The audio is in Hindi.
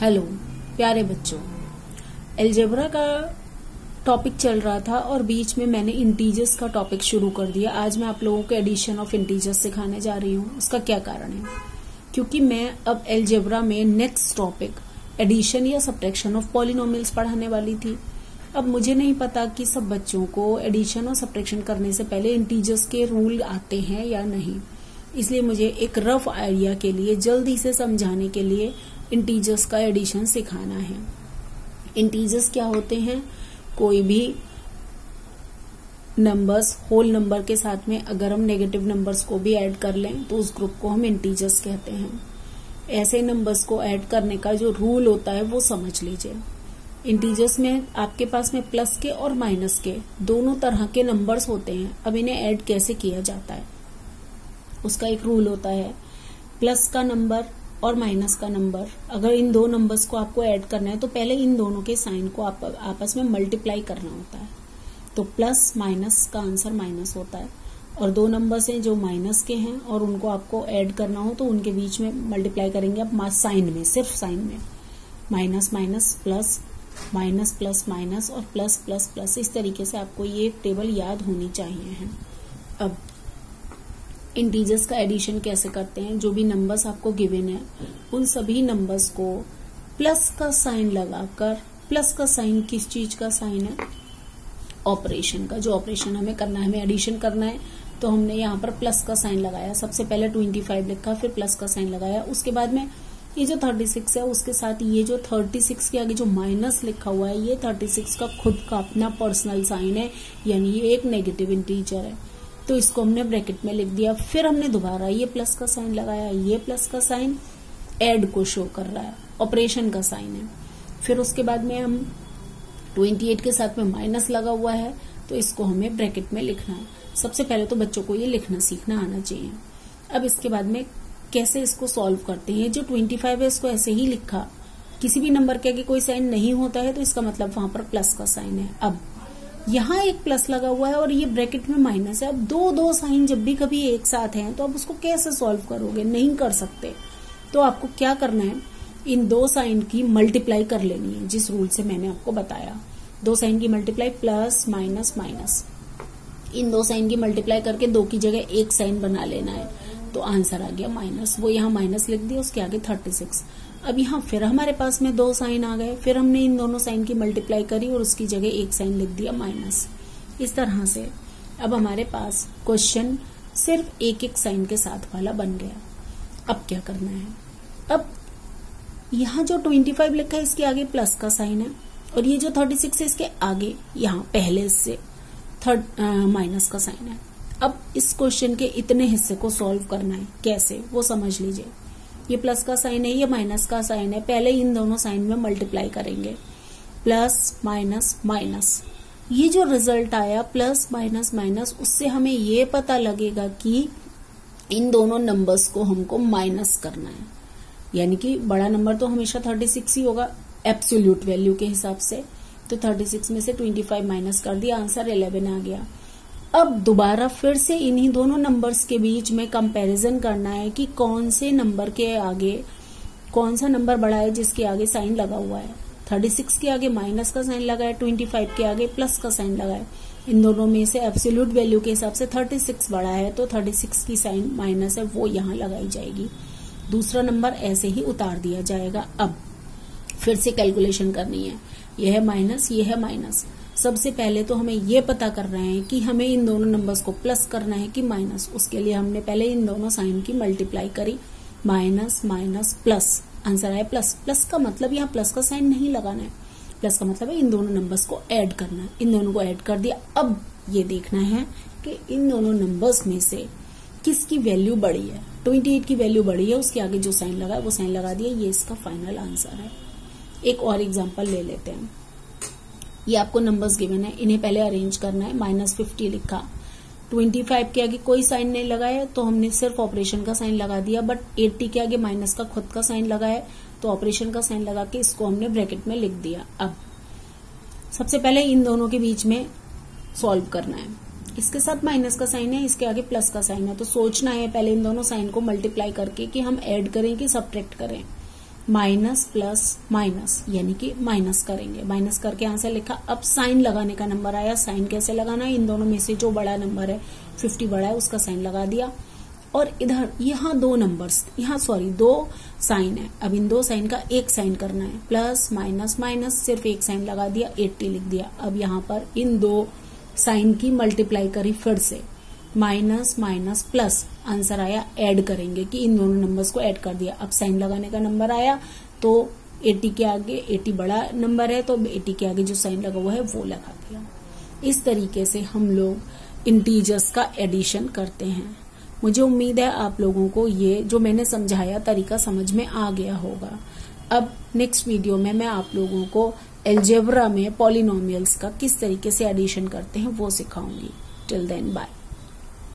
हेलो, प्यारे बच्चों। एल्जेब्रा का टॉपिक चल रहा था और बीच में मैंने इंटीजर्स का टॉपिक शुरू कर दिया। आज मैं आप लोगों को एडिशन ऑफ़ इंटीजर्स सिखाने जा रही हूँ। उसका क्या कारण है? क्योंकि मैं अब एल्जेब्रा में नेक्स्ट टॉपिक एडिशन या सब्ट्रैक्शन ऑफ़ पॉलिनोमियल्स पढ़ाने वाली थी। अब मुझे नहीं पता कि सब बच्चों को एडिशन और सब्ट्रैक्शन करने से पहले इंटीजर्स के रूल आते हैं या नहीं। इसलिए मुझे एक रफ आइडिया के लिए, जल्दी से समझाने के लिए इंटीजर्स का एडिशन सिखाना है। इंटीजर्स क्या होते हैं? कोई भी नंबर्स होल नंबर के साथ में अगर हम नेगेटिव नंबर्स को भी ऐड कर लें तो उस ग्रुप को हम इंटीजर्स कहते हैं। ऐसे नंबर्स को ऐड करने का जो रूल होता है, वो समझ लीजिए। इंटीजर्स में आपके पास में प्लस के और माइनस के दोनों तरह के नंबर्स होते हैं। अब इन्हें ऐड कैसे किया जाता है? उसका एक रूल होता है। प्लस का नंबर और माइनस का नंबर अगर इन दो नंबर्स को आपको ऐड करना है तो पहले इन दोनों के साइन को आप, आपस में मल्टीप्लाई करना होता है। तो प्लस माइनस का आंसर माइनस होता है। और दो नंबर्स हैं जो माइनस के हैं और उनको आपको ऐड करना हो तो उनके बीच में मल्टीप्लाई करेंगे आप साइन में सिर्फ़ साइन में। Minus minus plus minus plus minus और प्लस प्लस प्लस इस तरीके से आपको ये टेबल याद होनी चाहिए है। अब इंटीजर्स का एडिशन कैसे करते हैं, जो भी नंबर्स आपको गिवन है, उन सभी नंबर्स को प्लस का साइन लगाकर प्लस का साइन किस चीज़ का साइन है? ऑपरेशन का। जो ऑपरेशन हमें करना है, हमें एडिशन करना है तो हमने यहाँ पर प्लस का साइन लगाया। सबसे पहले ट्वेंटी फाइव लिखा, फिर प्लस का साइन लगाया। उसके बाद में ये जो थर्टी सिक्स है, उसके साथ ये जो थर्टी सिक्स के आगे जो माइनस लिखा हुआ है, ये थर्टी सिक्स का खुद का अपना पर्सनल साइन है, यानी ये एक नेगेटिव इंटीजर है। तो इसको हमने ब्रैकेट में लिख दिया। फिर हमने दोबारा ये प्लस का साइन लगाया, ये प्लस का साइन एड को शो कर रहा है। ऑपरेशन का साइन है। फिर उसके बाद में हम 28 के साथ में माइनस लगा हुआ है तो इसको हमें ब्रैकेट में लिखना है। सबसे पहले तो बच्चों को ये लिखना, सीखना आना चाहिए। अब इसके बाद में कैसे इसको सॉल्व करते हैं? जो 25 है, इसको ऐसे ही लिखा। किसी भी नंबर के आगे कोई साइन नहीं होता है तो इसका मतलब वहाँ पर प्लस का साइन है। अब यहाँ एक प्लस लगा हुआ है और ये ब्रैकेट में माइनस है। अब दो दो साइन जब भी कभी एक साथ हैं तो आप उसको कैसे सॉल्व करोगे? नहीं कर सकते। तो आपको क्या करना है? इन दो साइन की मल्टीप्लाई कर लेनी है, जिस रूल से मैंने आपको बताया। दो साइन की मल्टीप्लाई प्लस माइनस माइनस इन दो साइन की मल्टीप्लाई करके दो की जगह एक साइन बना लेना है। तो आंसर आ गया माइनस वो यहाँ माइनस लिख दिया, उसके आगे थर्टी सिक्स अब यहाँ फिर हमारे पास में दो साइन आ गए। फिर हमने इन दोनों साइन की मल्टीप्लाई करी और उसकी जगह एक साइन लिख दिया माइनस इस तरह से अब हमारे पास क्वेश्चन सिर्फ़ एक एक साइन के साथ वाला बन गया। अब क्या करना है? अब यहाँ जो 25 लिखा है, इसके आगे प्लस का साइन है और ये जो 36 है, इसके आगे यहाँ पहले से थर्ड माइनस का साइन है। अब इस क्वेश्चन के इतने हिस्से को सॉल्व करना है। कैसे? वो समझ लीजिए। ये प्लस का साइन है, ये माइनस का साइन है। पहले इन दोनों साइन में मल्टीप्लाई करेंगे। प्लस माइनस माइनस ये जो रिज़ल्ट आया प्लस माइनस माइनस उससे हमें ये पता लगेगा कि इन दोनों नंबर्स को हमको माइनस करना है। यानी कि बड़ा नंबर तो हमेशा थर्टी सिक्स ही होगा एब्सोल्यूट वैल्यू के हिसाब से। तो थर्टी सिक्स में से ट्वेंटी फाइव माइनस कर दिया आंसर इलेवन आ गया। अब दोबारा फिर से इन्हीं दोनों नंबर्स के बीच में कंपैरिजन करना है कि कौन से नंबर के आगे, कौन सा नंबर बड़ा है जिसके आगे साइन लगा हुआ है। 36 के आगे माइनस का साइन लगा है 25 के आगे प्लस का साइन लगा है। इन दोनों में से एब्सोल्यूट वैल्यू के हिसाब से 36 बड़ा है तो 36 की साइन माइनस है, वो यहाँ लगाई जाएगी। दूसरा नंबर ऐसे ही उतार दिया जाएगा अब। फिर से कैलकुलेशन करनी है। यह माइनस, ये है माइनस। सबसे पहले तो हमें ये पता कर रहे हैं कि हमें इन दोनों नंबर्स को प्लस करना है कि माइनस उसके लिए हमने पहले इन दोनों साइन की मल्टीप्लाई करी। माइनस माइनस प्लस आंसर आया प्लस प्लस का मतलब यहाँ प्लस का साइन नहीं लगाना है। प्लस का मतलब है इन दोनों नंबर्स को ऐड करना है। इन दोनों को ऐड कर दिया। अब ये देखना है कि इन दोनों नंबर्स में से किसकी वैल्यू बड़ी है। 28 की वैल्यू बड़ी है। उसके आगे जो साइन लगा है, वो साइन लगा दिया। ये इसका फाइनल आंसर है। एक और एग्ज़ाम्पल ले लेते हैं। ये आपको नंबर्स गिवन है, इन्हें पहले अरेंज करना है माइनस फिफ्टी लिखा। ट्वेंटी फाइव के आगे कोई साइन नहीं लगाया तो हमने सिर्फ़ ऑपरेशन का साइन लगा दिया बट एट्टी के आगे माइनस का खुद का साइन लगाया तो ऑपरेशन का साइन लगा के इसको हमने ब्रैकेट में लिख दिया। अब, सबसे पहले इन दोनों के बीच में सॉल्व करना है। इसके साथ माइनस का साइन है, इसके आगे प्लस का साइन है तो सोचना है पहले इन दोनों साइन को मल्टीप्लाई करके कि हम ऐड करें कि सब्ट्रैक्ट करें। माइनस प्लस माइनस, यानी कि माइनस करेंगे। माइनस करके यहाँ से लिखा, अब साइन लगाने का नंबर आया। साइन कैसे लगाना है? इन दोनों में से जो बड़ा नंबर है, फिफ्टी बड़ा है, उसका साइन लगा दिया। और इधर, यहाँ दो नंबर्स यहाँ सॉरी दो साइन है। अब इन दो साइन का एक साइन करना है। प्लस, माइनस माइनस, सिर्फ़ एक साइन लगा दिया, एट्टी लिख दिया। अब यहाँ पर इन दो साइन की मल्टीप्लाई करी फिर से। माइनस माइनस प्लस आंसर आया ऐड करेंगे कि इन दोनों नंबर्स को ऐड कर दिया। अब साइन लगाने का नंबर आया तो 80 के आगे 80 बड़ा नंबर है तो 80 के आगे जो साइन लगा हुआ है, वो लगा दिया। इस तरीके से हम लोग इंटीजर्स का एडिशन करते हैं। मुझे उम्मीद है आप लोगों को ये जो मैंने समझाया तरीका समझ में आ गया होगा। अब नेक्स्ट वीडियो में मैं आप लोगों को एल्जेब्रा में पॉलिनोमियल्स का किस तरीके से एडिशन करते हैं, वो सिखाऊँगी। Till then bye